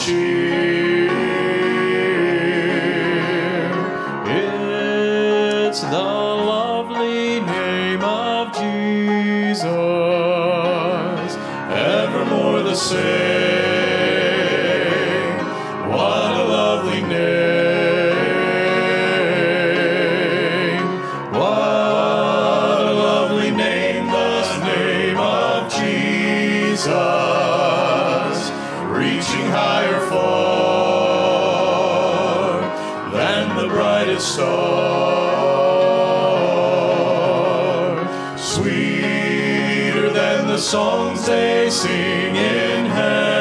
cheer. It's the lovely name of Jesus, evermore the same. Reaching higher far than the brightest star, sweeter than the songs they sing in heaven.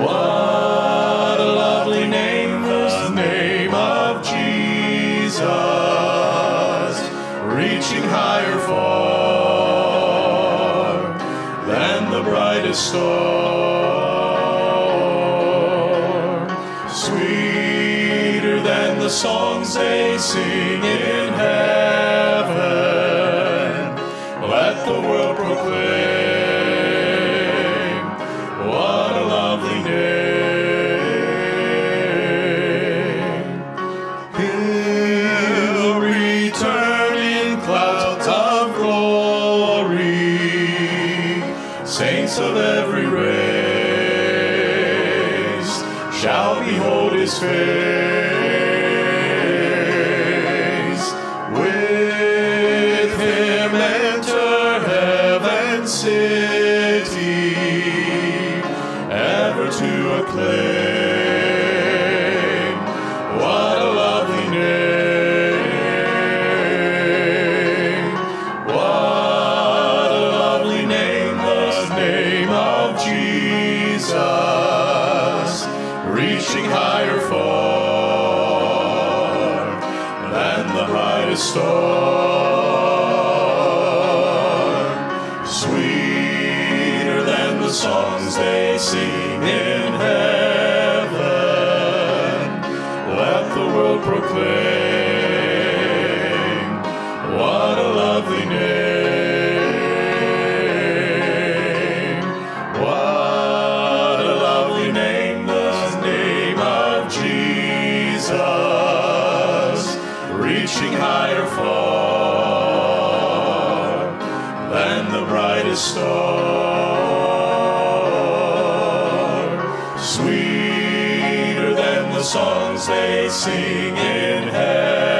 What a lovely name, the name of Jesus, reaching higher far than the brightest star, sweeter than the songs they sing in heaven. What a lovely name. He'll return in clouds of glory, saints of every race shall behold his face. The star, sweeter than the songs they sing in heaven. Let the world proclaim reaching higher far than the brightest star, sweeter than the songs they sing in heaven.